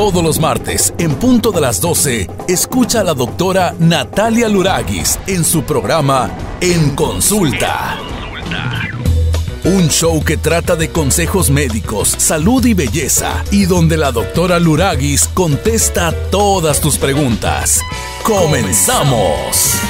Todos los martes, en punto de las 12, escucha a la doctora Natalia Luragis en su programa En Consulta. Un show que trata de consejos médicos, salud y belleza, y donde la doctora Luragis contesta todas tus preguntas. ¡Comenzamos!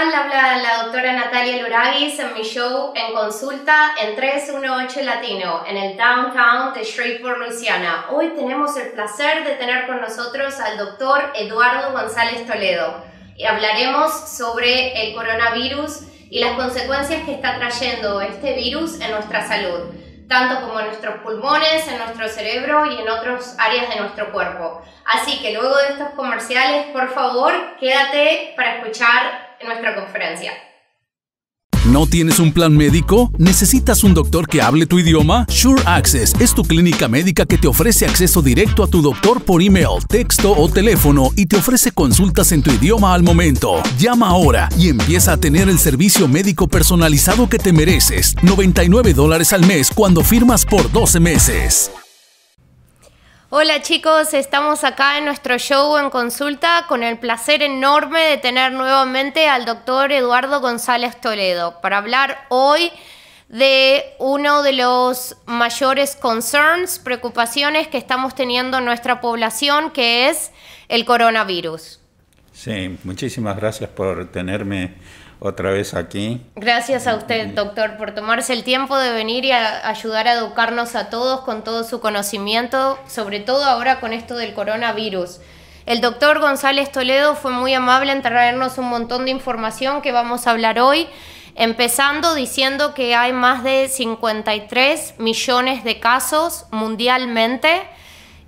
Hola, ¿qué tal? Habla la doctora Natalia Luragis en mi show en consulta en 318 Latino, en el downtown de Shreveport, Louisiana. Hoy tenemos el placer de tener con nosotros al doctor Eduardo González Toledo. Y hablaremos sobre el coronavirus y las consecuencias que está trayendo este virus en nuestra salud tanto como en nuestros pulmones, en nuestro cerebro y en otras áreas de nuestro cuerpo. Así que luego de estos comerciales, por favor, quédate para escuchar nuestra conferencia. ¿No tienes un plan médico? ¿Necesitas un doctor que hable tu idioma? Sure Access es tu clínica médica que te ofrece acceso directo a tu doctor por email, texto o teléfono y te ofrece consultas en tu idioma al momento. Llama ahora y empieza a tener el servicio médico personalizado que te mereces. 99 dólares al mes cuando firmas por 12 meses. Hola chicos, estamos acá en nuestro show en consulta con el placer enorme de tener nuevamente al doctor Eduardo González Toledo para hablar hoy de uno de los mayores concerns, preocupaciones que estamos teniendo en nuestra población, que es el coronavirus. Sí, muchísimas gracias por tenerme otra vez aquí. Gracias a usted, doctor, por tomarse el tiempo de venir y ayudar a educarnos a todos con todo su conocimiento, sobre todo ahora con esto del coronavirus. El doctor González Toledo fue muy amable en traernos un montón de información que vamos a hablar hoy, empezando diciendo que hay más de 53 millones de casos mundialmente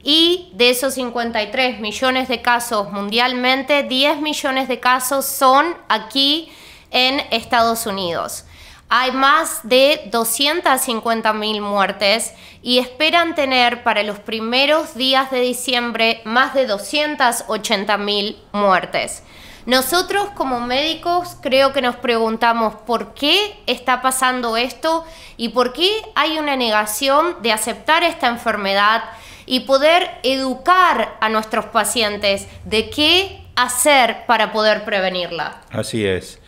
y de esos 53 millones de casos mundialmente, 10 millones de casos son aquí en Estados Unidos. Hay más de 250 mil muertes y esperan tener para los primeros días de diciembre más de 280 mil muertes. Nosotros como médicos creo que nos preguntamos por qué está pasando esto y por qué hay una negación de aceptar esta enfermedad y poder educar a nuestros pacientes de qué hacer para poder prevenirla. Así es.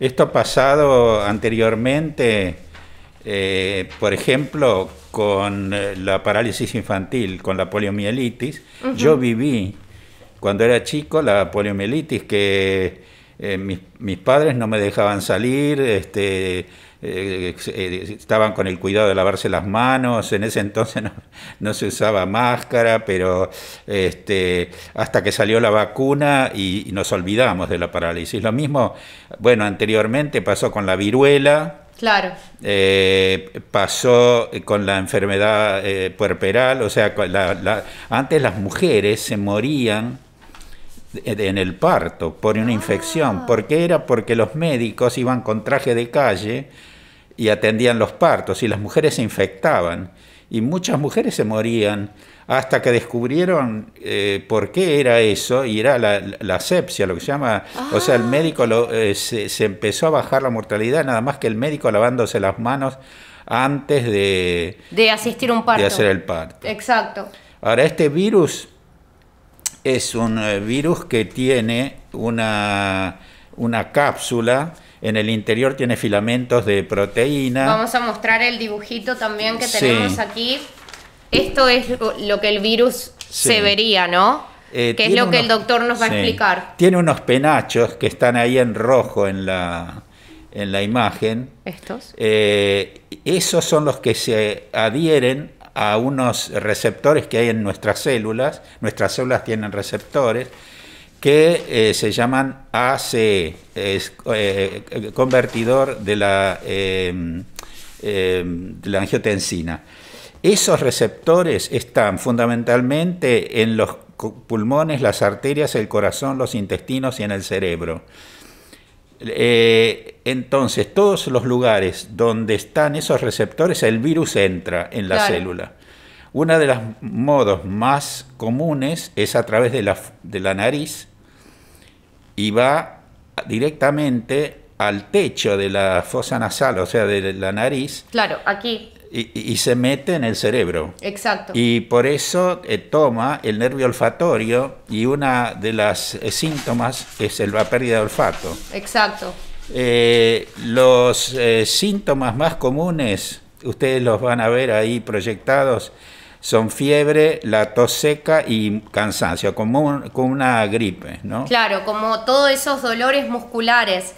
Esto ha pasado anteriormente, eh, por ejemplo, con eh, la parálisis infantil, con la poliomielitis. Yo viví cuando era chico la poliomielitis que eh, mis, padres no me dejaban salir, este, eh, eh, estaban con el cuidado de lavarse las manos, en ese entonces no, se usaba máscara, pero este, hasta que salió la vacuna y, nos olvidamos de la parálisis. Lo mismo, bueno, anteriormente pasó con la viruela. Claro. Eh, pasó con la enfermedad puerperal, o sea, antes las mujeres se morían en el parto por una infección. Ah. ¿Por qué era? Porque los médicos iban con traje de calle y atendían los partos y las mujeres se infectaban y muchas mujeres se morían hasta que descubrieron eh, por qué era eso y era la, la asepsia, lo que se llama, o sea, el médico lo, eh, se, empezó a bajar la mortalidad nada más que el médico lavándose las manos antes de, de asistir a un parto. De hacer el parto. Exacto. Ahora, este virus es un eh, virus que tiene una, una cápsula en el interior tiene filamentos de proteína. Vamos a mostrar el dibujito también que tenemos aquí. Esto es lo que el virus se vería, ¿no? Eh, que es lo que el doctor nos va a explicar. Tiene unos penachos que están ahí en rojo en la, en la imagen. ¿Estos? Eh, esos son los que se adhieren a unos receptores que hay en nuestras células. Nuestras células tienen receptores que eh, se llaman ACE, eh, convertidor em, em, de la angiotensina. Esos receptores están fundamentalmente en los pulmones, las arterias, el corazón, los intestinos y en el cerebro. Eh, entonces, todos los lugares donde están esos receptores, el virus entra en la célula. Uno de los modos más comunes es a través de la, de la nariz, y va directamente al techo de la fosa nasal, o sea, de la nariz. Claro, aquí. Y, se mete en el cerebro. Exacto. Y por eso eh, toma el nervio olfatorio y una de las eh, síntomas es la pérdida de olfato. Exacto. Eh, los síntomas más comunes, ustedes los van a ver ahí proyectados, son fiebre, la tos seca y cansancio, como, como una gripe, ¿no? Claro, como todos esos dolores musculares.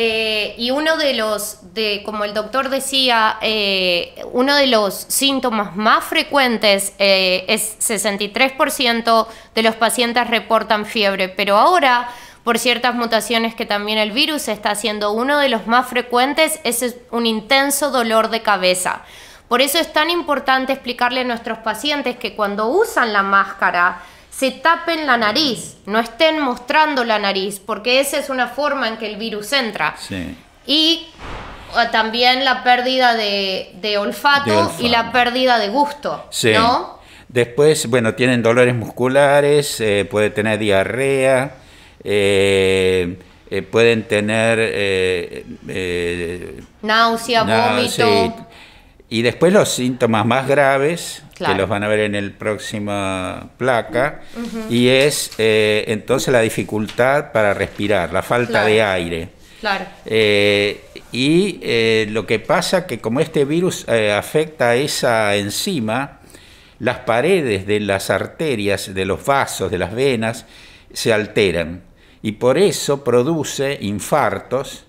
Eh, y uno de los, de, como el doctor decía, eh, uno de los síntomas más frecuentes eh, es 63% de los pacientes reportan fiebre, pero ahora, por ciertas mutaciones que también el virus está haciendo, uno de los más frecuentes es un intenso dolor de cabeza. Por eso es tan importante explicarle a nuestros pacientes que cuando usan la máscara, se tapen la nariz, no estén mostrando la nariz, porque esa es una forma en que el virus entra. Y ah, también la pérdida de, olfato, y la pérdida de gusto, ¿no? Después, bueno, tienen dolores musculares, eh, puede tener diarrea, eh, eh, pueden tener... náusea, vómito. Y después los síntomas más graves, que los van a ver en el próxima placa, y es eh, entonces la dificultad para respirar, la falta de aire. Claro. Eh, y eh, lo que pasa que como este virus afecta a esa enzima, las paredes de las arterias, de los vasos, de las venas, se alteran. Y por eso produce infartos,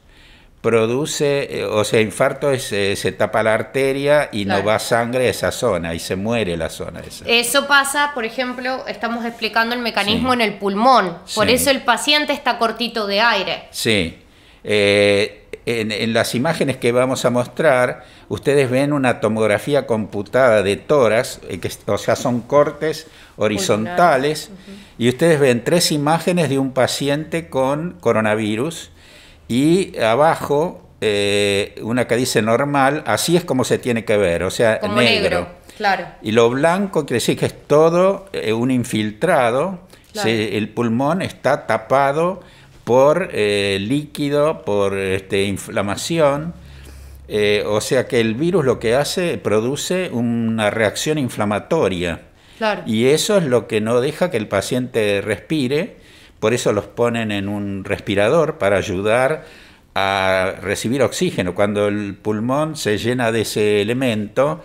produce, eh, o sea, infarto es, eh, se tapa la arteria y no va sangre a esa zona y se muere la zona esa. Eso pasa, por ejemplo, estamos explicando el mecanismo en el pulmón, por eso el paciente está cortito de aire. Sí. Eh, en, las imágenes que vamos a mostrar, ustedes ven una tomografía computada de toras, que, o sea, son cortes horizontales, y ustedes ven tres imágenes de un paciente con coronavirus y abajo eh, una que dice normal, así es como se tiene que ver, o sea, negro. Claro. Y lo blanco quiere decir que es todo eh, un infiltrado, el pulmón está tapado por eh, líquido, por este, inflamación, o sea que el virus lo que hace, produce una reacción inflamatoria. Claro. Y eso es lo que no deja que el paciente respire por eso los ponen en un respirador para ayudar a recibir oxígeno. Cuando el pulmón se llena de ese elemento,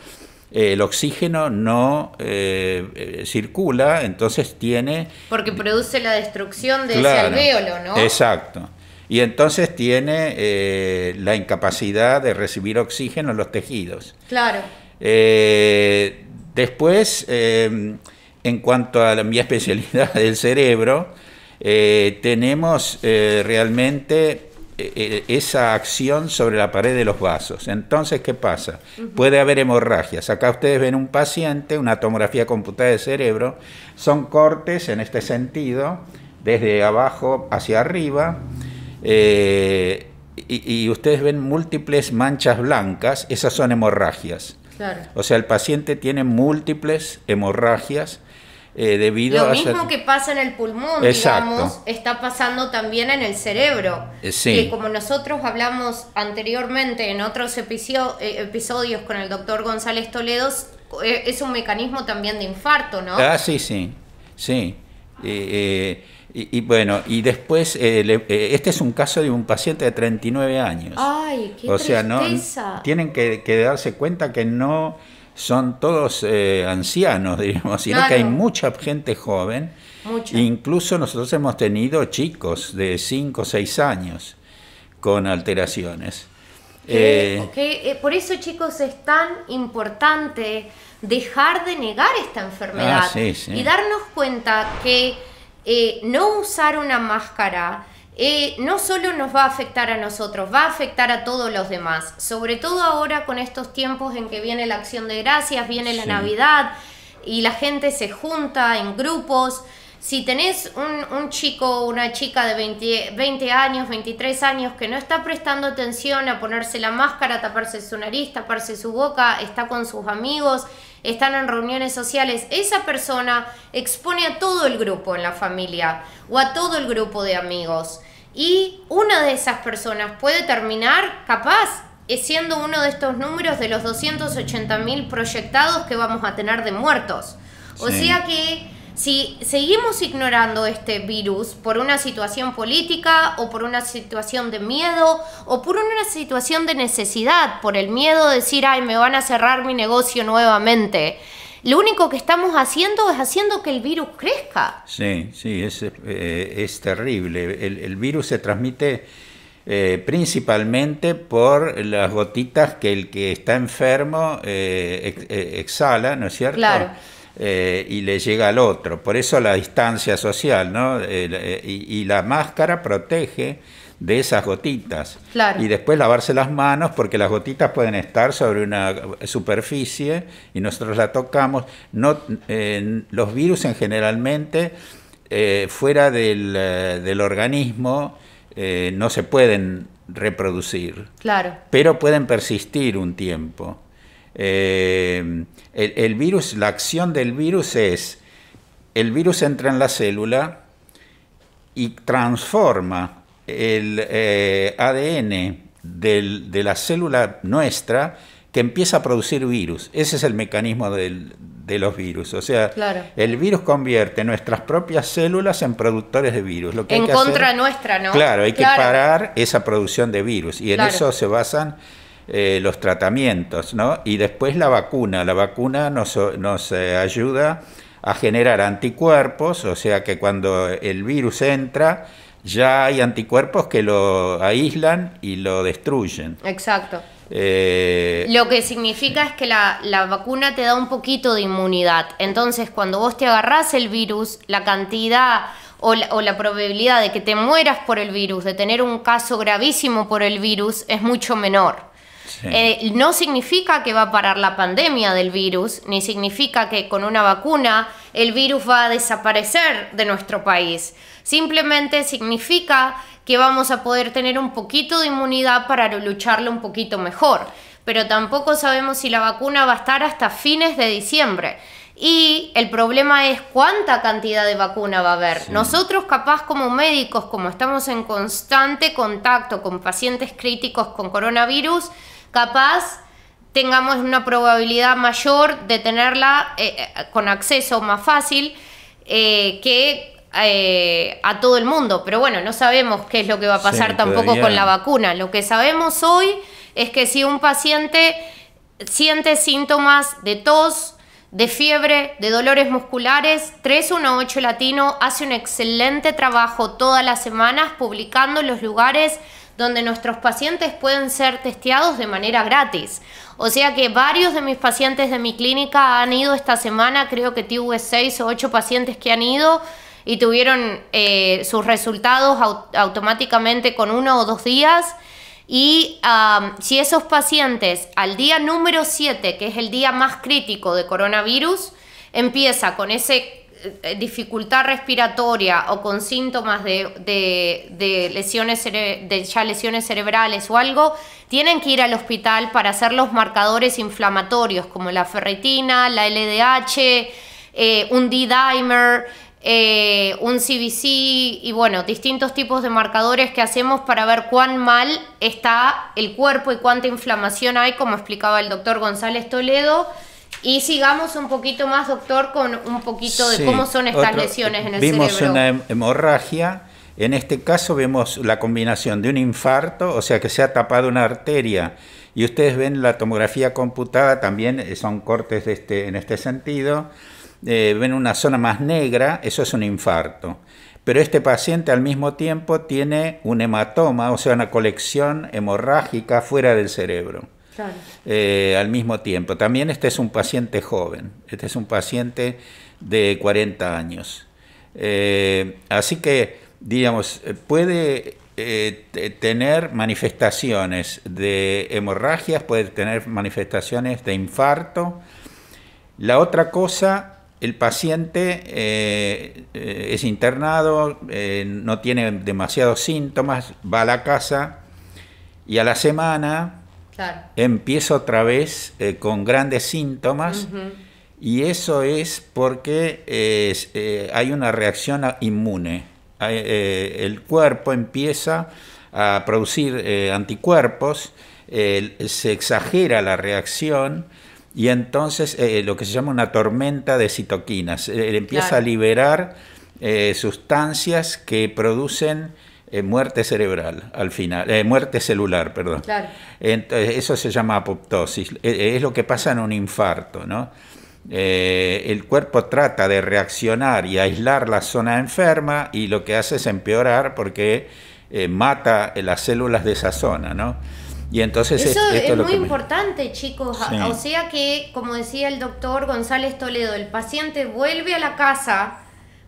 el oxígeno no eh, eh, circula, entonces tiene... Porque produce la destrucción de ese alvéolo, ¿no? Exacto. Y entonces tiene eh, la incapacidad de recibir oxígeno en los tejidos. Claro. después, en cuanto a mi especialidad del cerebro, eh, tenemos eh, realmente eh, esa acción sobre la pared de los vasos. Entonces, ¿qué pasa? Puede haber hemorragias. Acá ustedes ven un paciente, una tomografía computada de cerebro, son cortes en este sentido, desde abajo hacia arriba, y, ustedes ven múltiples manchas blancas, esas son hemorragias. O sea, el paciente tiene múltiples hemorragias eh, debido Lo mismo que pasa en el pulmón, digamos, está pasando también en el cerebro. Eh, que como nosotros hablamos anteriormente en otros eh, episodios con el doctor González Toledo, es un mecanismo también de infarto, ¿no? Ah, sí, sí, sí. y, bueno, y después, este es un caso de un paciente de 39 años. Ay, qué O sea, no, tienen que, que darse cuenta que no son todos eh, ancianos, diríamos, sino que hay mucha gente joven. Incluso nosotros hemos tenido chicos de 5 o 6 años con alteraciones. Eh, eh, por eso, chicos, es tan importante dejar de negar esta enfermedad ah, y darnos cuenta que no usar una máscara eh, no solo nos va a afectar a nosotros, va a afectar a todos los demás. Sobre todo ahora con estos tiempos en que viene la acción de gracias, viene la Navidad y la gente se junta en grupos. Si tenés un, chico o una chica de 20, 20, años, 23 años que no está prestando atención a ponerse la máscara, taparse su nariz, taparse su boca, está con sus amigos, están en reuniones sociales, esa persona expone a todo el grupo en la familia o a todo el grupo de amigos. Y una de esas personas puede terminar capaz siendo uno de estos números de los 280.000 proyectados que vamos a tener de muertos. O sea que si seguimos ignorando este virus por una situación política o por una situación de miedo o por una situación de necesidad, por el miedo de decir, ay, me van a cerrar mi negocio nuevamente, lo único que estamos haciendo es haciendo que el virus crezca. Sí, sí, es, eh, es terrible. El, virus se transmite eh, principalmente por las gotitas que el que está enfermo eh, exhala, ¿no es cierto? Claro. Y le llega al otro. Por eso la distancia social, ¿no? y, la máscara protege de esas gotitas. Y después lavarse las manos porque las gotitas pueden estar sobre una superficie y nosotros la tocamos. No, los virus en generalmente eh, fuera del, eh, del organismo eh, no se pueden reproducir. Claro. Pero pueden persistir un tiempo. El, el virus, la acción del virus es, el virus entra en la célula y transforma el eh, ADN de la célula nuestra que empieza a producir virus. Ese es el mecanismo de los virus. O sea, el virus convierte nuestras propias células en productores de virus. Lo que en contra nuestra, ¿no? Claro, hay que parar esa producción de virus. Y en eso se basan eh, los tratamientos, ¿no? Y después la vacuna. La vacuna nos, nos eh, ayuda a generar anticuerpos, o sea que cuando el virus entra, ya hay anticuerpos que lo aíslan y lo destruyen. Exacto. Eh, lo que significa es que la, vacuna te da un poquito de inmunidad. Entonces, cuando vos te agarrás el virus, la cantidad o la, probabilidad de que te mueras por el virus, de tener un caso gravísimo por el virus, es mucho menor. Eh, no significa que va a parar la pandemia del virus, ni significa que con una vacuna el virus va a desaparecer de nuestro país. Simplemente significa que vamos a poder tener un poquito de inmunidad para lucharlo un poquito mejor. Pero tampoco sabemos si la vacuna va a estar hasta fines de diciembre. Y el problema es cuánta cantidad de vacuna va a haber. Nosotros capaz como médicos, como estamos en constante contacto con pacientes críticos con coronavirus, capaz tengamos una probabilidad mayor de tenerla eh, eh, con acceso más fácil eh, que eh, a todo el mundo. Pero bueno, no sabemos qué es lo que va a pasar tampoco con la vacuna. Lo que sabemos hoy es que si un paciente siente síntomas de tos, de fiebre, de dolores musculares, 318 Latino hace un excelente trabajo todas las semanas publicando los lugares donde nuestros pacientes pueden ser testeados de manera gratis. O sea que varios de mis pacientes de mi clínica han ido esta semana, creo que tuve seis o ocho pacientes que han ido y tuvieron eh, sus resultados automáticamente con uno o dos días. Y si esos pacientes al día número 7, que es el día más crítico de coronavirus, empieza con esa eh, dificultad respiratoria o con síntomas de, lesiones de ya lesiones cerebrales o algo, tienen que ir al hospital para hacer los marcadores inflamatorios como la ferritina, la LDH, eh, un D-dimer, eh, un CBC y bueno, distintos tipos de marcadores que hacemos para ver cuán mal está el cuerpo y cuánta inflamación hay, como explicaba el doctor González Toledo. Y sigamos un poquito más, doctor, con un poquito de cómo son estas lesiones en el cerebro. Vimos una hemorragia. En este caso vemos la combinación de un infarto, o sea que se ha tapado una arteria, y ustedes ven la tomografía computada, también eh, son cortes de este, en este sentido eh, ven una zona más negra, eso es un infarto. Pero este paciente al mismo tiempo tiene un hematoma, o sea, una colección hemorrágica fuera del cerebro. Eh, al mismo tiempo. También este es un paciente joven, este es un paciente de 40 años. Eh, así que, digamos, puede tener manifestaciones de hemorragias, puede tener manifestaciones de infarto. La otra cosa el paciente eh, eh, es internado, eh, no tiene demasiados síntomas, va a la casa y a la semana empieza otra vez con grandes síntomas y eso es porque hay una reacción inmune. el cuerpo empieza a producir anticuerpos se exagera la reacción y entonces eh, lo que se llama una tormenta de citoquinas. empieza a liberar sustancias que producen muerte cerebral al final, muerte celular, perdón. Entonces, eso se llama apoptosis. es lo que pasa en un infarto, ¿no? Eh, el cuerpo trata de reaccionar y aislar la zona enferma y lo que hace es empeorar porque eh, mata las células de esa zona, ¿no? Y entonces Eso es, muy importante, chicos. O sea que, como decía el doctor González Toledo, el paciente vuelve a la casa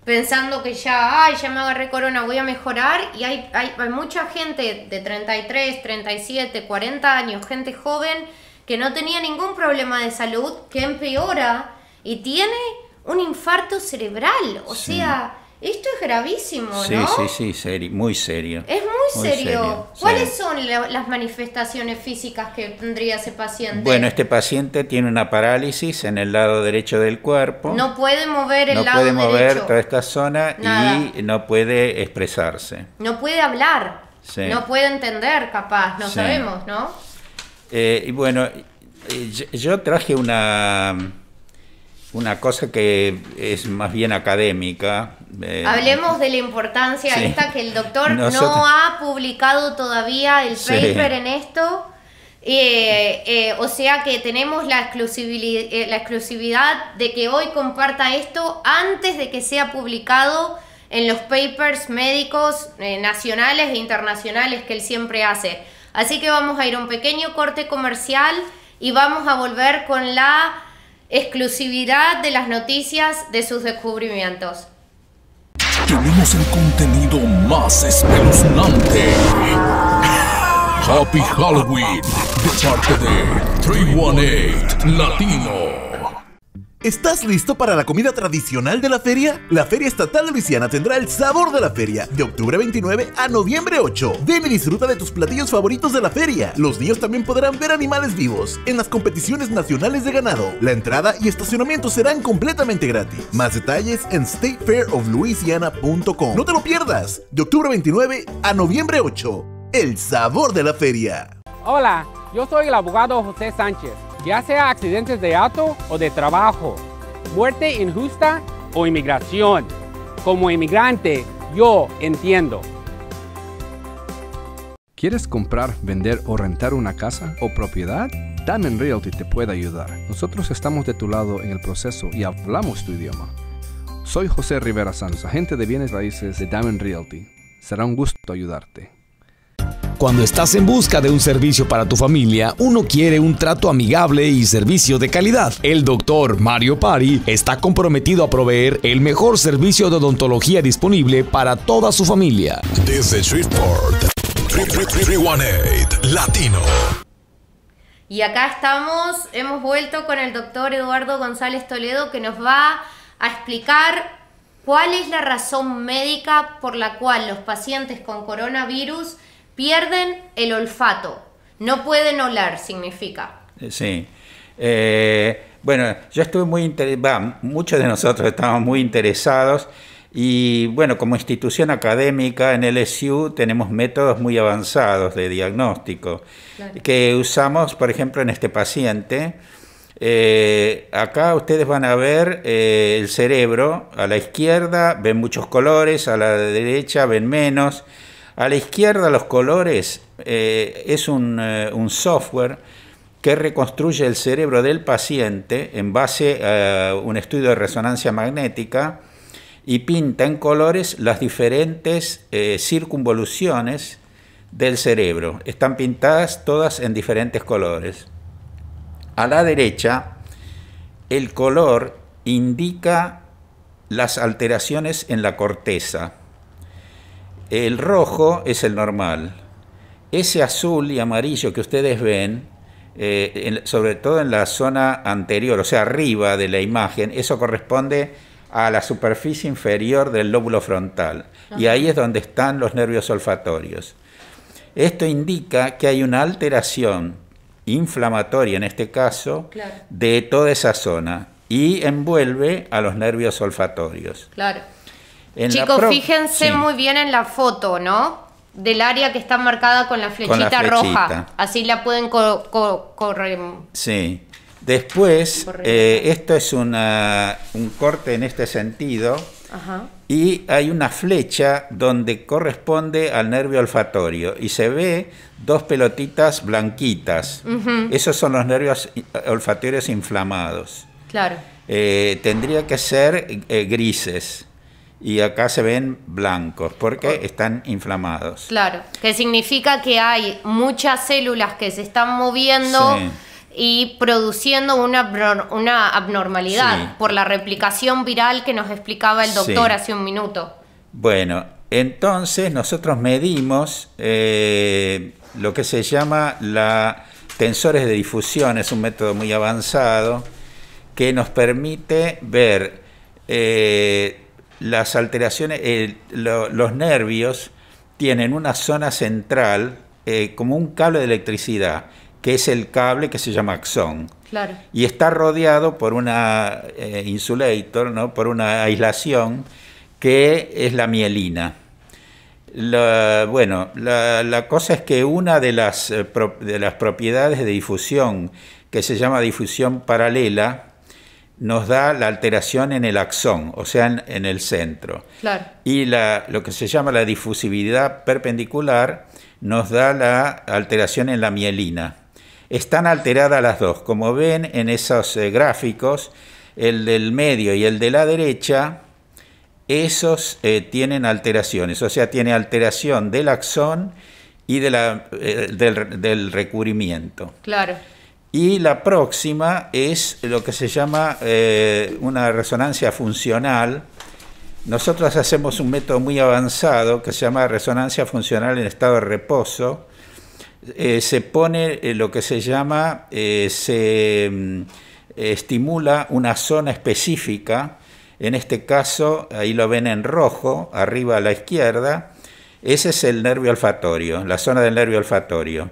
pensando que ya, ay, ya me agarré corona, voy a mejorar. Y hay, hay, hay mucha gente de 33, 37, 40 años, gente joven que no tenía ningún problema de salud, que empeora y tiene un infarto cerebral. O sea, esto es gravísimo, ¿no? Sí, sí, sí, muy serio. Es muy, serio. ¿Cuáles son las manifestaciones físicas que tendría ese paciente? Bueno, este paciente tiene una parálisis en el lado derecho del cuerpo. No puede mover el lado derecho. No puede mover toda esta zona y no puede expresarse. No puede hablar. No puede entender, capaz, no sabemos, ¿no? Eh, y bueno, yo traje una, una cosa que es más bien académica. Eh, Hablemos de la importancia esta que el doctor no ha publicado todavía el paper en esto. o sea que tenemos la exclusividad, la exclusividad de que hoy comparta esto antes de que sea publicado en los papers médicos nacionales e internacionales que él siempre hace. Así que vamos a ir a un pequeño corte comercial y vamos a volver con la exclusividad de las noticias de sus descubrimientos. Tenemos el contenido más espeluznante. Happy Halloween de parte de 318 Latino. ¿Estás listo para la comida tradicional de la feria? La Feria Estatal de Luisiana tendrá el sabor de la feria de octubre 29 a noviembre 8. Ven y disfruta de tus platillos favoritos de la feria. Los niños también podrán ver animales vivos en las competiciones nacionales de ganado. La entrada y estacionamiento serán completamente gratis. Más detalles en statefairoflouisiana.com. No te lo pierdas. De octubre 29 a noviembre 8. El sabor de la feria. Hola, yo soy el abogado José Sánchez ya sea accidentes de auto o de trabajo, muerte injusta o inmigración. Como inmigrante, yo entiendo. ¿Quieres comprar, vender o rentar una casa o propiedad? Diamond Realty te puede ayudar. Nosotros estamos de tu lado en el proceso y hablamos tu idioma. Soy José Rivera Sanz, agente de bienes raíces de Diamond Realty. Será un gusto ayudarte. Cuando estás en busca de un servicio para tu familia, uno quiere un trato amigable y servicio de calidad. El doctor Mario Pari está comprometido a proveer el mejor servicio de odontología disponible para toda su familia. Desde Shreveport, 318 Latino. Y acá estamos, hemos vuelto con el doctor Eduardo González Toledo que nos va a explicar cuál es la razón médica por la cual los pacientes con coronavirus Pierden el olfato. No pueden oler, significa. Eh, sí. Eh, bueno, yo estuve muy interesado, muchos de nosotros estamos muy interesados y bueno, como institución académica en el SU tenemos métodos muy avanzados de diagnóstico que usamos, por ejemplo, en este paciente. Eh, acá ustedes van a ver el cerebro, a la izquierda ven muchos colores, a la derecha ven menos. A la izquierda los colores eh, es un, eh, un, software que reconstruye el cerebro del paciente en base a un estudio de resonancia magnética y pinta en colores las diferentes eh, circunvoluciones del cerebro. Están pintadas todas en diferentes colores. A la derecha, el color indica las alteraciones en la corteza. El rojo es el normal. Ese azul y amarillo que ustedes ven, eh, sobre todo en la zona anterior, o sea, arriba de la imagen, eso corresponde a la superficie inferior del lóbulo frontal. Y ahí es donde están los nervios olfatorios. Esto indica que hay una alteración inflamatoria, en este caso, de toda esa zona y envuelve a los nervios olfatorios. Claro. Chicos, fíjense muy bien en la foto, ¿no? del área que está marcada con la flechita, roja. Así la pueden correr. Sí. Después, eh, esto es una, un corte en este sentido. Y hay una flecha donde corresponde al nervio olfatorio. Y se ve dos pelotitas blanquitas. Esos son los nervios olfatorios inflamados. Claro. Eh, tendría que ser eh, grises y acá se ven blancos porque están inflamados. Claro, que significa que hay muchas células que se están moviendo y produciendo una, una abnormalidad por la replicación viral que nos explicaba el doctor hace un minuto. Bueno, entonces nosotros medimos eh, lo que se llama la tensores de difusión, es un método muy avanzado que nos permite ver eh, las alteraciones, los nervios tienen una zona central eh, como un cable de electricidad, que es el cable que se llama axón. Claro. Y está rodeado por una eh, insulator, ¿no? por una aislación, que es la mielina. bueno, la, la, cosa es que una de las, eh, de las propiedades de difusión, que se llama difusión paralela, nos da la alteración en el axón, o sea, en, el centro. Y la, lo que se llama la difusividad perpendicular nos da la alteración en la mielina. Están alteradas las dos. Como ven en esos eh, gráficos, el del medio y el de la derecha, esos eh, tienen alteraciones, o sea, tiene alteración del axón y de la, eh, del, del recubrimiento. Claro. Y la próxima es lo que se llama eh, una resonancia funcional. Nosotros hacemos un método muy avanzado que se llama resonancia funcional en estado de reposo. Eh, se pone eh, lo que se llama, se mm, estimula una zona específica, en este caso, ahí lo ven en rojo, arriba a la izquierda, ese es el nervio olfatorio, la zona del nervio olfatorio.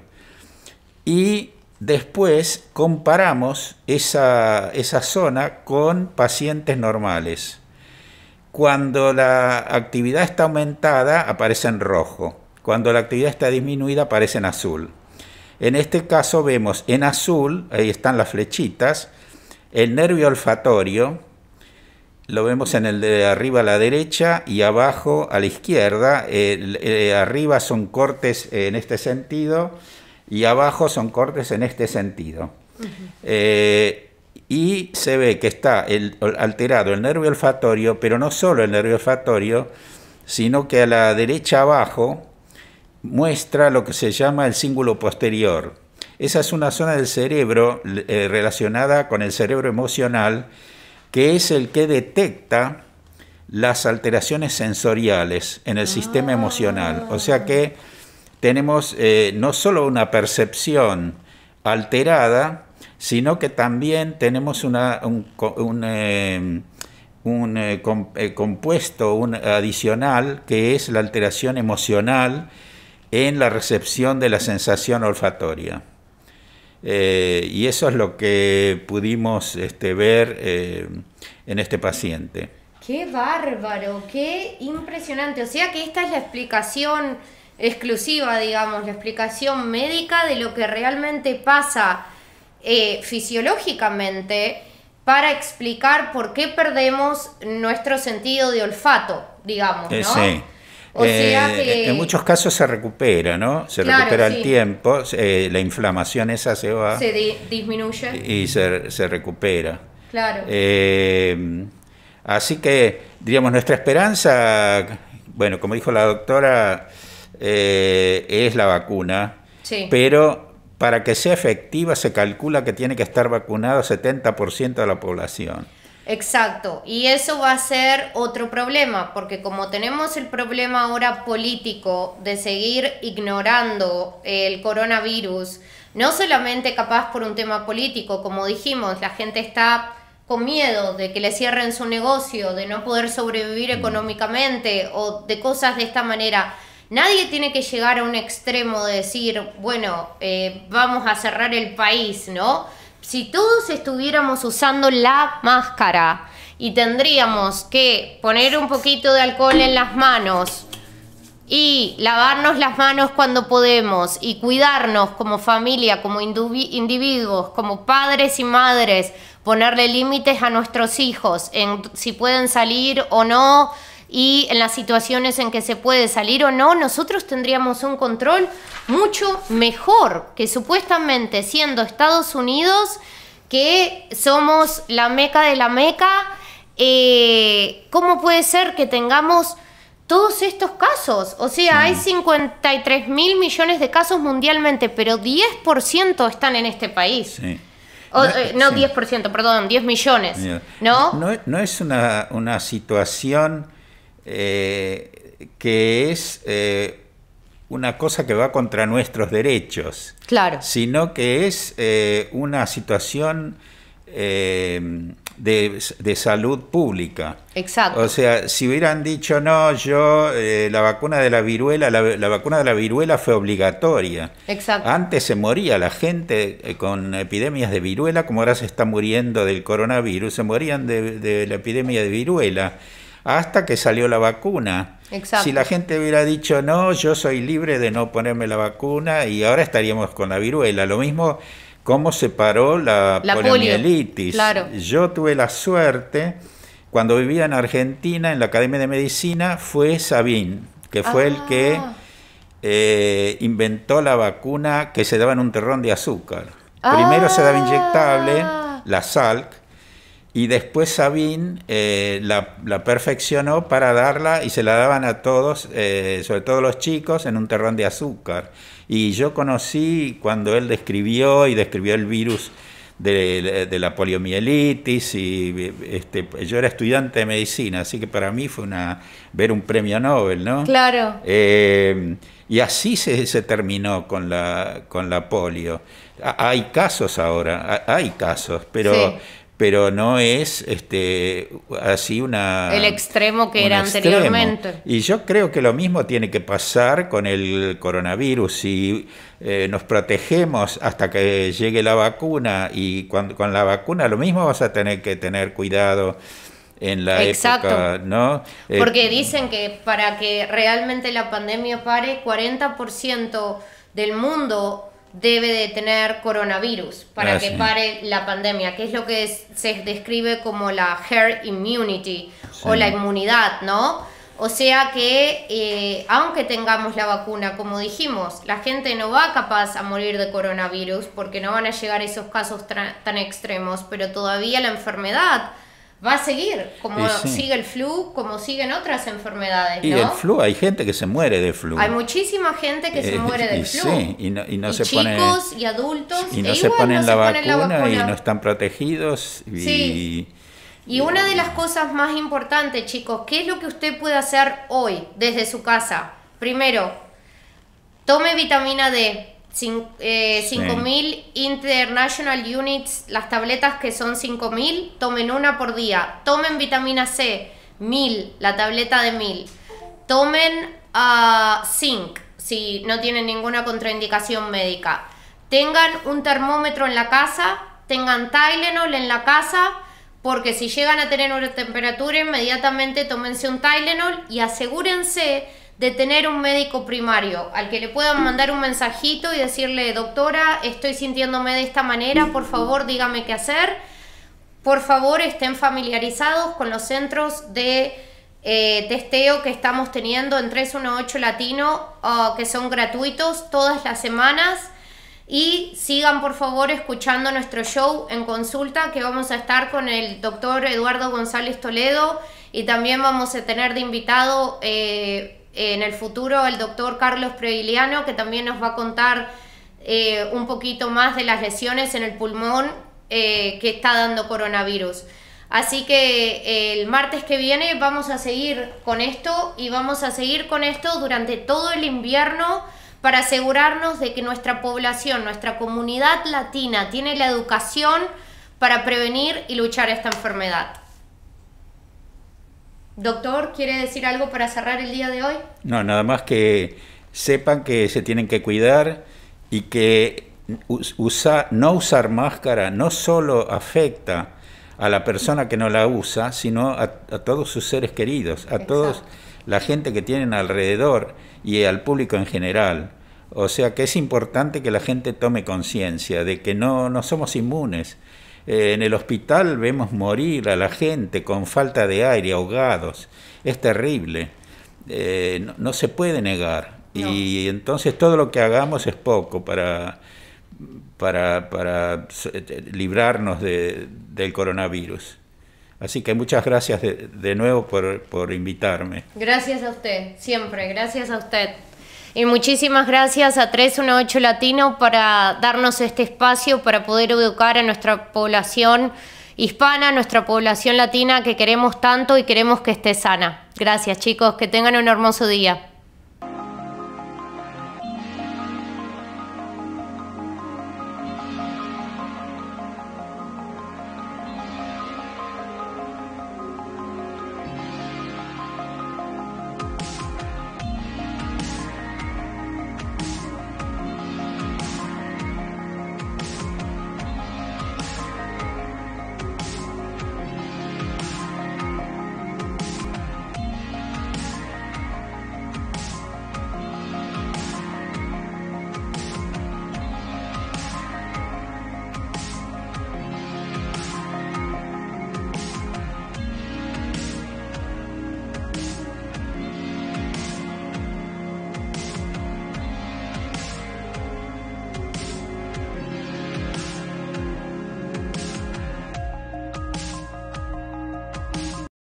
Y Después comparamos esa, zona con pacientes normales. Cuando la actividad está aumentada aparece en rojo, cuando la actividad está disminuida aparece en azul. En este caso vemos en azul, ahí están las flechitas, el nervio olfatorio, lo vemos en el de arriba a la derecha y abajo a la izquierda. Eh, arriba son cortes en este sentido y abajo son cortes en este sentido. Eh, y se ve que está alterado el nervio olfatorio, pero no solo el nervio olfatorio, sino que a la derecha abajo muestra lo que se llama el cíngulo posterior. Esa es una zona del cerebro eh, relacionada con el cerebro emocional, que es el que detecta las alteraciones sensoriales en el sistema emocional. O sea que tenemos eh, no solo una percepción alterada, sino que también tenemos una, un, eh, eh, compuesto un adicional que es la alteración emocional en la recepción de la sensación olfatoria. y eso es lo que pudimos este, ver en este paciente. Qué bárbaro, qué impresionante. O sea que esta es la explicación exclusiva, digamos, la explicación médica de lo que realmente pasa eh, fisiológicamente para explicar por qué perdemos nuestro sentido de olfato, digamos, ¿no? sí. Eh, en muchos casos se recupera, ¿no? Se recupera el tiempo, eh, la inflamación esa se va. Se disminuye. Y se, se recupera. Claro. así que, digamos, nuestra esperanza, bueno, como dijo la doctora, eh, es la vacuna, pero para que sea efectiva se calcula que tiene que estar vacunado 70% de la población. Exacto, y eso va a ser otro problema, porque como tenemos el problema ahora político de seguir ignorando el coronavirus, no solamente capaz por un tema político, como dijimos, la gente está con miedo de que le cierren su negocio, de no poder sobrevivir mm. económicamente o de cosas de esta manera, Nadie tiene que llegar a un extremo de decir, bueno, eh, vamos a cerrar el país, ¿no? Si todos estuviéramos usando la máscara y tendríamos que poner un poquito de alcohol en las manos y lavarnos las manos cuando podemos y cuidarnos como familia, como individuos, como padres y madres, ponerle límites a nuestros hijos en si pueden salir o no y en las situaciones en que se puede salir o no, nosotros tendríamos un control mucho mejor que supuestamente siendo Estados Unidos, que somos la meca de la meca, eh, ¿cómo puede ser que tengamos todos estos casos. O sea, hay 53 mil millones de casos mundialmente, pero 10% están en este país. no, 10%, eh, perdón, 10 millones. ¿No? No, es una, situación eh, que es eh, una cosa que va contra nuestros derechos. Claro. Sino que es una situación de, salud pública. Exacto. O sea, si hubieran dicho, no, yo, eh, la vacuna de la viruela, la, vacuna de la viruela fue obligatoria. Exacto. Antes se moría la gente eh, con epidemias de viruela, como ahora se está muriendo del coronavirus, se morían de, la epidemia de viruela hasta que salió la vacuna. Exacto. Si la gente hubiera dicho, no, yo soy libre de no ponerme la vacuna y ahora estaríamos con la viruela. Lo mismo cómo se paró la, poliomielitis. Yo tuve la suerte, cuando vivía en Argentina, en la Academia de Medicina, fue Sabín, que fue el que ah. eh, inventó la vacuna que se daba en un terrón de azúcar. Primero se daba inyectable, ah. la Salk, y después Sabín eh, la, perfeccionó para darla y se la daban a todos, eh, sobre todo los chicos, en un terrón de azúcar. Y yo conocí cuando él describió y describió el virus de, la poliomielitis y este, yo era estudiante de medicina, así que para mí fue una ver un premio Nobel, ¿no? Claro. Eh, y así se, se, terminó con la, con la polio. Hay casos ahora, hay casos, pero pero no es este así una el extremo que era anteriormente. Y yo creo que lo mismo tiene que pasar con el coronavirus. Si eh, nos protegemos hasta que llegue la vacuna y cuando, con la vacuna lo mismo vas a tener que tener cuidado en la época, ¿no? Eh, Porque dicen que para que realmente la pandemia pare, 40% del mundo debe de tener coronavirus para ah, que pare la pandemia, que es lo que se describe como la herd immunity o la inmunidad, ¿no? O sea que eh, aunque tengamos la vacuna, como dijimos, la gente no va capaz a morir de coronavirus porque no van a llegar esos casos tan extremos, pero todavía la enfermedad va a seguir, como sigue el flu, como siguen otras enfermedades. Y el flu, hay gente que se muere de flu. Hay muchísima gente que se eh, muere de flu. Sí, y no, y no se chicos y adultos. Y no e se ponen, la, vacuna, y no están protegidos. Y, sí. Y una de las cosas más importantes, chicos, ¿qué es lo que usted puede hacer hoy desde su casa? Primero, tome vitamina D, 5.000 eh, International Units, las tabletas que son 5.000, tomen una por día. Tomen vitamina C, 1.000, la tableta de 1.000. Tomen uh, zinc, si no tienen ninguna contraindicación médica. Tengan un termómetro en la casa, tengan Tylenol en la casa, porque si llegan a tener una temperatura, inmediatamente tómense un Tylenol y asegúrense de tener un médico primario al que le puedan mandar un mensajito y decirle, doctora, estoy sintiéndome de esta manera, por favor dígame qué hacer. Por favor estén familiarizados con los centros de eh, testeo que estamos teniendo en 318 Latino, ah, que son gratuitos todas las semanas. Y sigan por favor escuchando nuestro show en consulta que vamos a estar con el doctor Eduardo González Toledo y también vamos a tener de invitado eh, en el futuro el doctor Carlos Preiliano, que también nos va a contar eh, un poquito más de las lesiones en el pulmón eh, que está dando coronavirus. Así que eh, el martes que viene vamos a seguir con esto y vamos a seguir con esto durante todo el invierno para asegurarnos de que nuestra población, nuestra comunidad latina tiene la educación para prevenir y luchar esta enfermedad. Doctor, ¿quiere decir algo para cerrar el día de hoy? No, nada más que sepan que se tienen que cuidar y que no usar máscara no solo afecta a la persona que no la usa, sino a, todos sus seres queridos, a todos la gente que tienen alrededor y al público en general. O sea que es importante que la gente tome conciencia de que no, no somos inmunes. Eh, en el hospital vemos morir a la gente con falta de aire, ahogados. Es terrible. Eh, no, se puede negar. Y entonces todo lo que hagamos es poco para, para, para eh, librarnos de, del coronavirus. Así que muchas gracias de, de nuevo por, por invitarme. Gracias a usted, siempre, gracias a usted. Y muchísimas gracias a 318 Latino para darnos este espacio para poder educar a nuestra población hispana, nuestra población latina que queremos tanto y queremos que esté sana. Gracias chicos, que tengan un hermoso día.